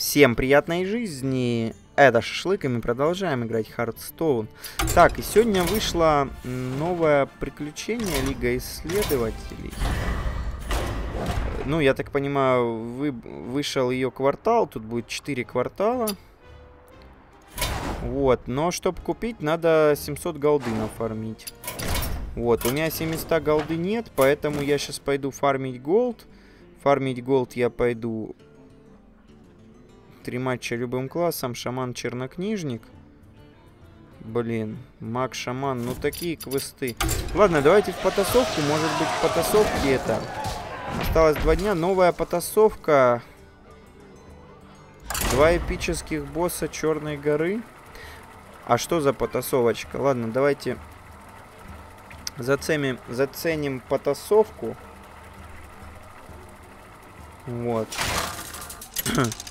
Всем приятной жизни! Это Шашлык, и мы продолжаем играть Hearthstone. Так, и сегодня вышло новое приключение Лига Исследователей. Ну, я так понимаю, вы, вышел ее квартал, тут будет 4 квартала. Вот, но чтобы купить, надо 700 голды нафармить. Вот, у меня 700 голды нет, поэтому я сейчас пойду фармить голд. Фармить голд я пойду Три матча любым классом. Шаман-чернокнижник. Блин, маг-шаман. Ну, такие квесты. Ладно, давайте в потасовку. Может быть, в потасовке это... Осталось два дня. Новая потасовка. Два эпических босса Черной горы. А что за потасовочка? Ладно, давайте заценим, заценим потасовку. Вот.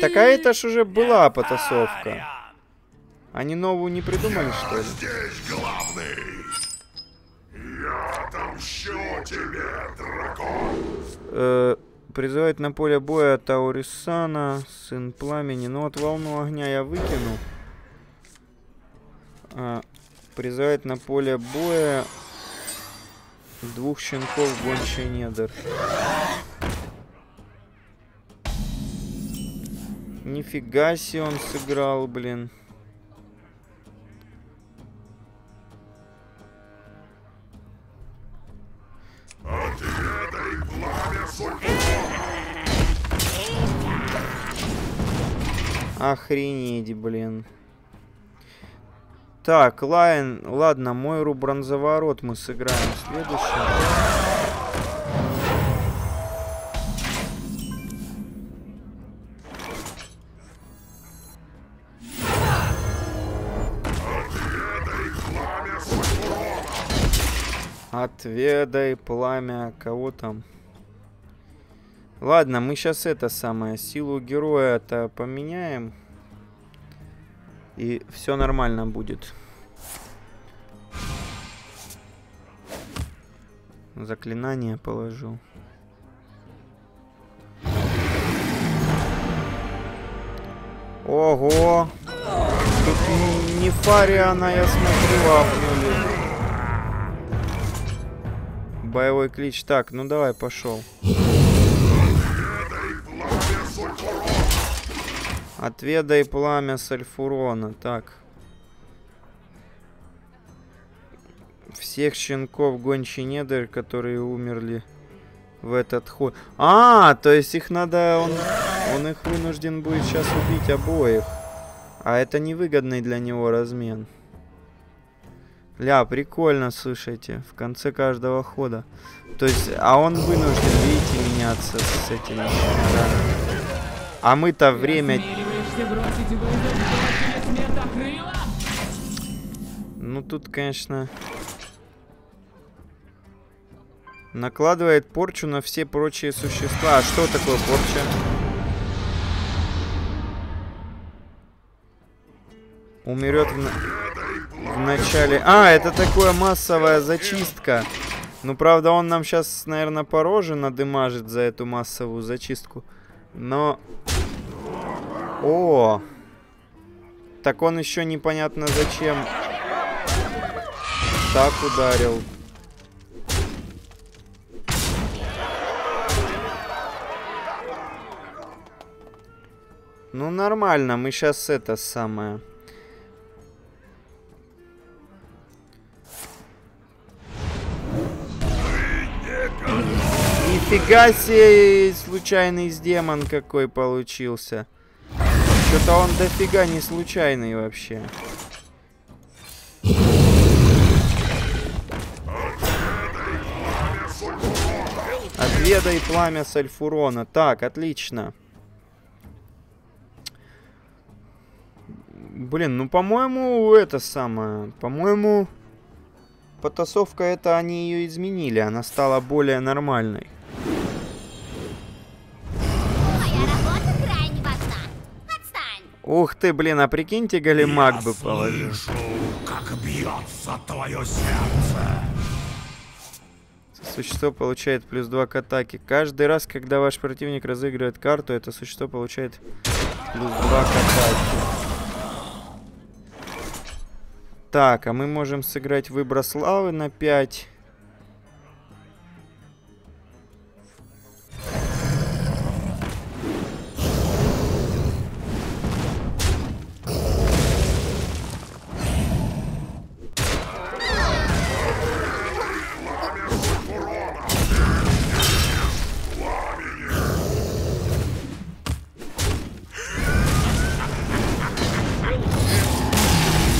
Так это ж уже была потасовка. Они новую не придумали, что ли? Здесь главный! Я отомщу тебе, дракон! Э, призывает на поле боя Таурисана, сын пламени. Ну вот волну огня я выкину. А, призывает на поле боя двух щенков гончий недр. Нифига себе он сыграл, блин. Охренеть, блин. Так, Лайн, ладно, Мойру бронзоворот мы сыграем следующим. Отведай пламя. Кого там? Ладно, мы сейчас это самое. Силу героя-то поменяем. И все нормально будет. Заклинание положу. Ого! Тут не Фариана, я смотрю, апнули. Боевой клич. Так, ну давай, пошел. Отведай пламя сальфурона. Так. Всех щенков гончий недр, которые умерли в этот ход. А, то есть их надо... Он, он их вынужден будет сейчас убить обоих. А это невыгодный для него размен. Ля, прикольно, слушайте, в конце каждого хода. То есть, а он вынужден, видите, меняться с этими. Да. А мы-то время... Ну тут, конечно... Накладывает порчу на все прочие существа. А что такое порча? Умерет в в начале... А, это такое массовая зачистка. Ну, правда, он нам сейчас, наверное, по роже надымажит за эту массовую зачистку. Но... О! Так он еще непонятно зачем так ударил. Ну, нормально, мы сейчас это самое... Нифига себе случайный демон какой получился. Что-то он дофига не случайный вообще. Отведай пламя сальфурона. Так, отлично. Блин, ну, по-моему, это самое... По-моему, потасовка это они ее изменили. Она стала более нормальной. Ух ты, блин, а прикиньте, Галимак бы положил. Слышу, как бьется твое сердце. Существо получает плюс 2 к атаке. Каждый раз, когда ваш противник разыгрывает карту, это существо получает плюс 2 к атаке. Так, а мы можем сыграть выброс лавы на 5.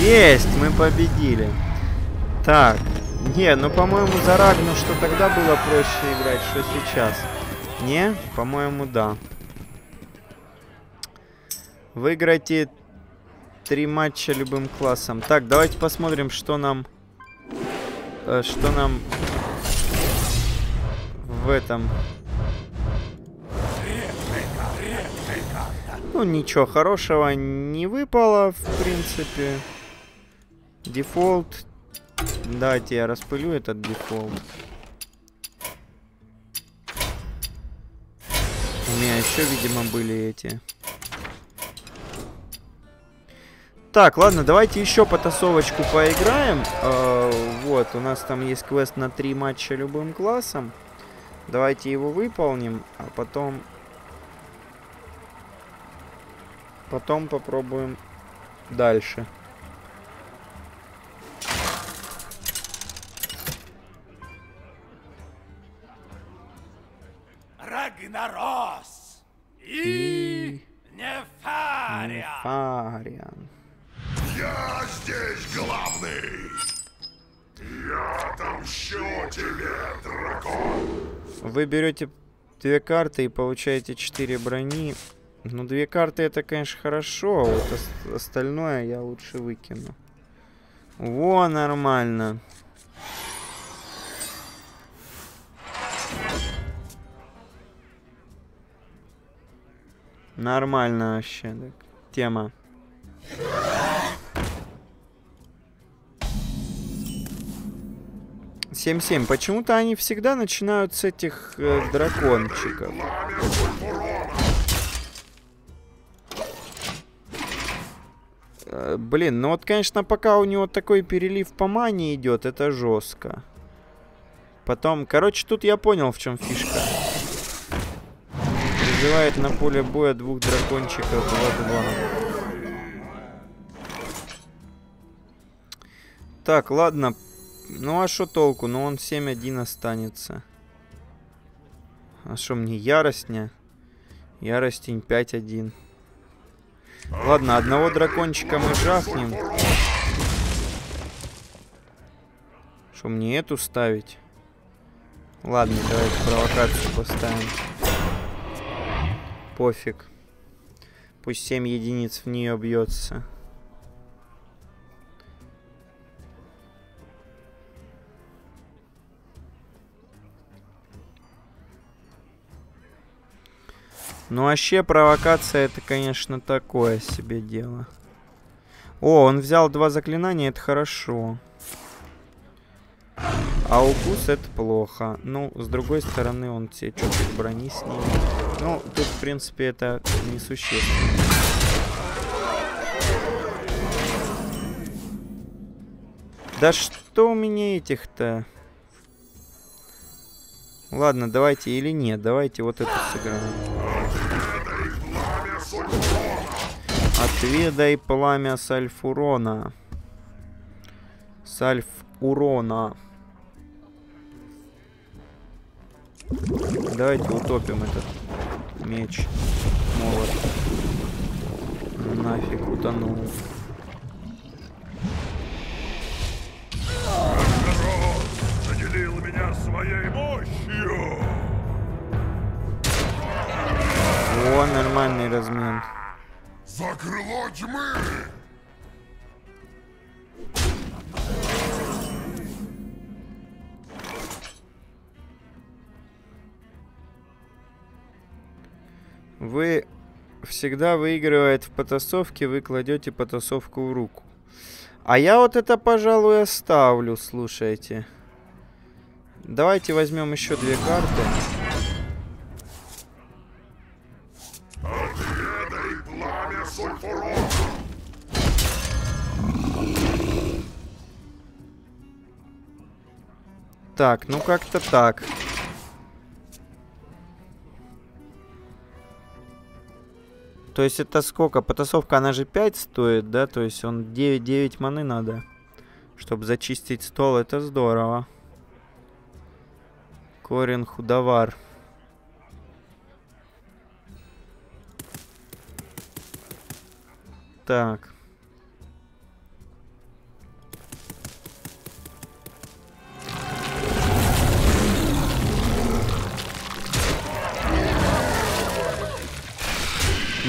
Есть, мы победили. Так, не, ну по-моему за Рагну что тогда было проще играть, что сейчас. Не, по-моему да. Выиграйте три матча любым классом. Так, давайте посмотрим, что нам... Э, что нам... В этом... Ну, ничего хорошего не выпало, в принципе. Дефолт. Давайте я распылю этот дефолт. У меня еще, видимо, были эти. Так, ладно, давайте еще потасовочку поиграем. Э, вот, у нас там есть квест на три матча любым классом. Давайте его выполним, а потом... Потом попробуем дальше. Фариан. Я здесь главный! Я отомщу тебе, дракон! Вы берете две карты и получаете 4 брони. Ну, две карты это, конечно, хорошо, а вот ос- остальное я лучше выкину. Во, нормально. Нормально вообще, так. Тема. Семь семь. Почему-то они всегда начинают с этих э, дракончиков. Э, блин, ну вот, конечно, пока у него такой перелив по мане идет, это жестко. Потом, короче, тут я понял, в чем фишка. Призывает на поле боя двух дракончиков 2-2. Так, ладно. Ну а что толку? Ну он 7-1 останется. А что мне, яростня? Яростень 5-1. Ладно, одного дракончика мы жахнем. Что, мне эту ставить? Ладно, давайте провокацию поставим. Пофиг. Пусть 7 единиц в нее бьется. Ну, вообще, провокация это, конечно, такое себе дело. О, он взял два заклинания, это хорошо. А укус это плохо. Ну, с другой стороны, он тебе чуть-чуть брони снимет. Ну, тут, в принципе, это несущественно. Да что у меня этих-то? Ладно, давайте или нет. Давайте вот это сыграем. Отведай пламя сальфурона. Сальф Давайте утопим этот меч. Молот. Нафиг утонул. Наделил меня своей мощью! О, нормальный размен. За крыло тьмы! Вы всегда выигрывает в потасовке, вы кладете потасовку в руку. А я вот это, пожалуй, оставлю, слушайте. Давайте возьмем еще две карты. Отведай пламя сульфуров! Так, ну как-то так. То есть это сколько? Потасовка, она же 5 стоит, да? То есть он 9, 9 маны надо, чтобы зачистить стол. Это здорово. Корин худовар. Так.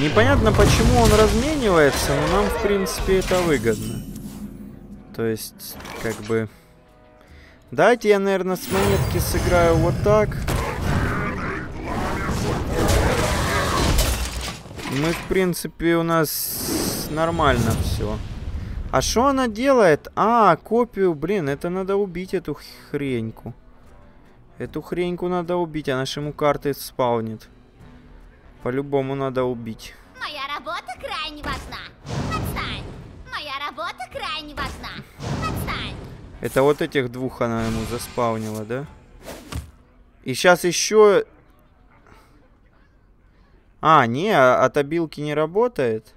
Непонятно, почему он разменивается, но нам, в принципе, это выгодно. То есть, как бы... Давайте я, наверное, с монетки сыграю вот так. Мы, в принципе, у нас нормально все. А что она делает? А, копию, блин, это надо убить эту хреньку. Эту хреньку надо убить, она же ему карты спаунит. По-любому надо убить. Моя работа крайне важна. Отстань. Моя работа крайне важна. Отстань. Это вот этих двух она ему заспаунила, да? И сейчас еще... А, не, а от обилки не работает.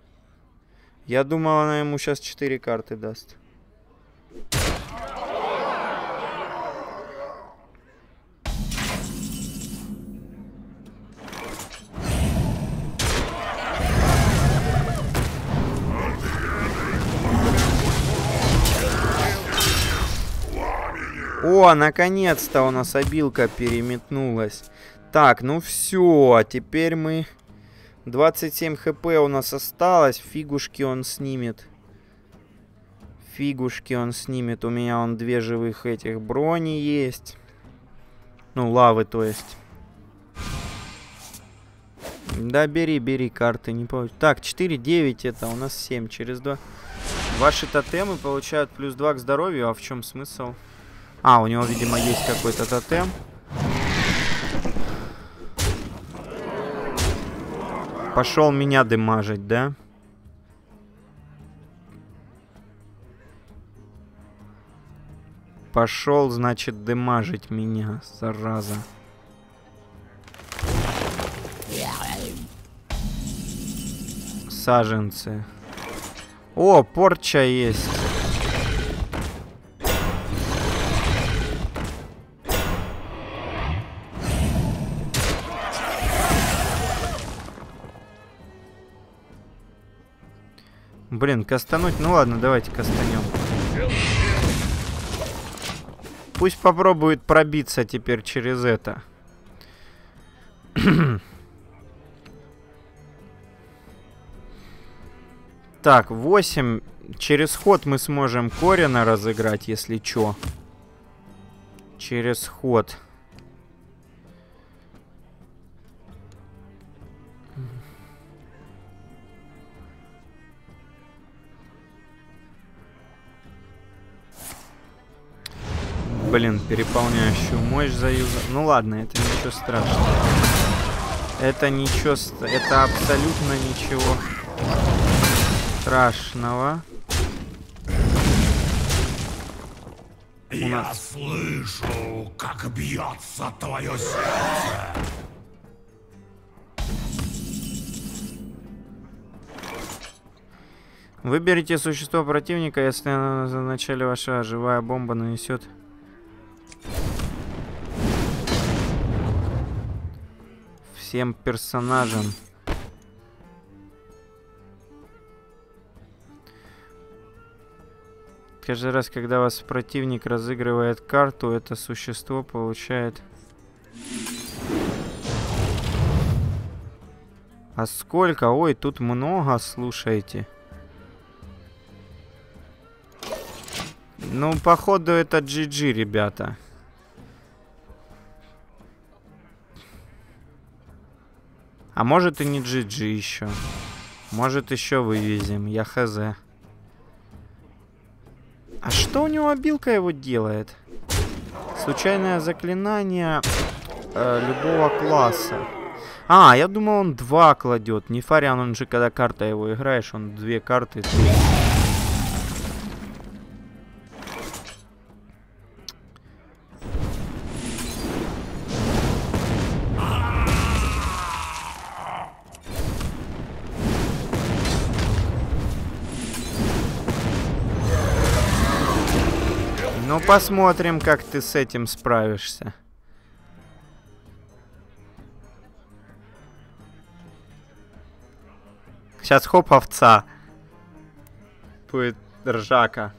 Я думал, она ему сейчас 4 карты даст. О, наконец-то у нас обилка переметнулась. Так, ну все, а теперь мы... 27 хп у нас осталось, фигушки он снимет. Фигушки он снимет. У меня он две живых этих брони есть. Ну, лавы, то есть. Да, бери, бери карты, не получится. Так, 4, 9 это, у нас 7 через 2. Ваши тотемы получают плюс 2 к здоровью, а в чем смысл? А, у него, видимо, есть какой-то тотем. Пошел меня дымажить, да? Пошел, значит, дымажить меня, зараза. Саженцы. О, порча есть. Блин, кастануть? Ну ладно, давайте кастанем. Пусть попробует пробиться теперь через это. так, 8. Через ход мы сможем Корина разыграть, если чё. Через ход. Блин, переполняющую мощь заюзал. Ну ладно, это ничего страшного. Это ничего... Это абсолютно ничего страшного. Я слышу, как бьется твое сердце. Выберите существо противника, если на начале ваша живая бомба нанесет всем персонажам. Каждый раз, когда вас противник разыгрывает карту, это существо получает... А сколько? Ой, тут много, слушайте. Ну, походу, это GG, ребята. А может и не GG еще. Может еще вывезем, я хз. А что у него обилка его делает? Случайное заклинание э, любого класса. А, я думал, он два кладет. Не Фариан, он же, когда карта его играешь, он две карты. три. Посмотрим, как ты с этим справишься. Сейчас хоп, овца. Будет ржака.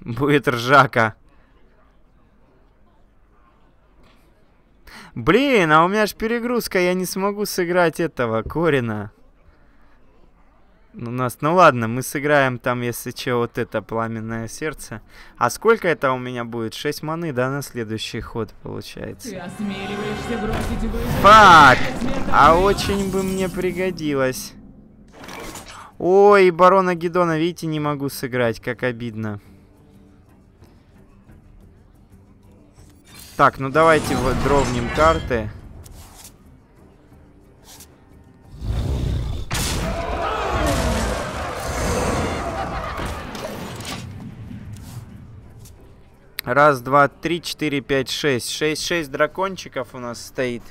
Будет ржака. Блин, а у меня ж перегрузка, я не смогу сыграть этого Корина. У нас, ну ладно, мы сыграем там, если что, вот это пламенное сердце. А сколько это у меня будет? 6 маны, да, на следующий ход получается. Фак! А очень бы мне пригодилось. Ой, барона Гедона, видите, не могу сыграть, как обидно. Так, ну давайте вот дровнем карты. Раз, два, три, четыре, пять, шесть. Шесть, шесть дракончиков у нас стоит.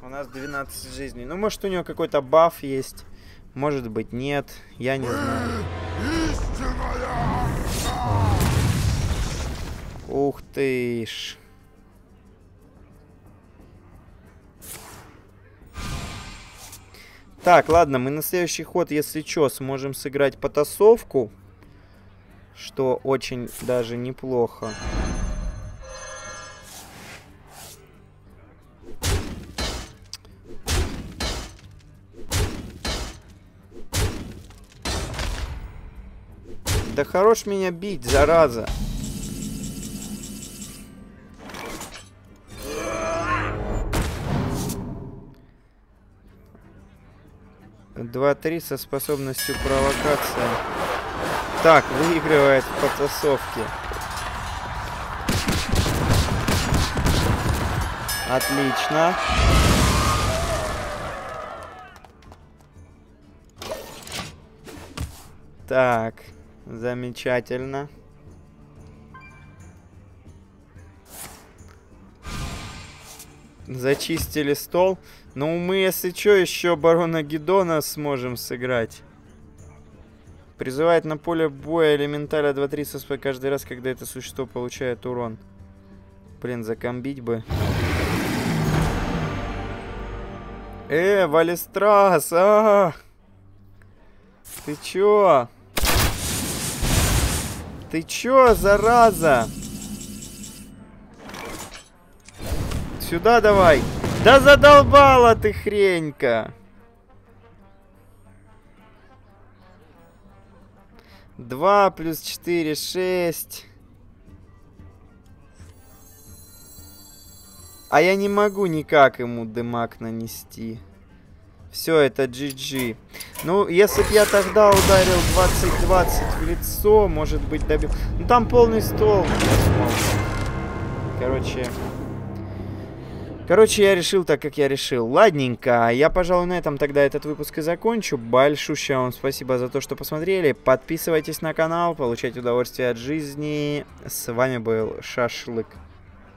У нас 12 жизней. Ну, может, у него какой-то баф есть. Может быть, нет. Я не знаю. Ух ты ж. Так, ладно, мы на следующий ход, если что, сможем сыграть потасовку. Что очень даже неплохо. Да хорош меня бить, зараза. Два-три со способностью провокация. Так, выигрывает в потасовке. Отлично. Так, замечательно. Зачистили стол. Ну, мы, если что, еще барона Гедона сможем сыграть. Призывает на поле боя элементаля 2-3 со СП каждый раз, когда это существо получает урон. Блин, закомбить бы. Э, Валистрас, а, Ты чё? Ты чё, зараза? Сюда давай. Да задолбала ты хренька. Два плюс четыре, шесть. А я не могу никак ему дымак нанести. Все, это GG. Ну, если б я тогда ударил 20-20 в лицо, может быть, добил... Ну, там полный стол. Короче... Короче, я решил так, как я решил. Ладненько, я, пожалуй, на этом тогда этот выпуск и закончу. Большущее вам спасибо за то, что посмотрели. Подписывайтесь на канал, получайте удовольствие от жизни. С вами был Шашлык.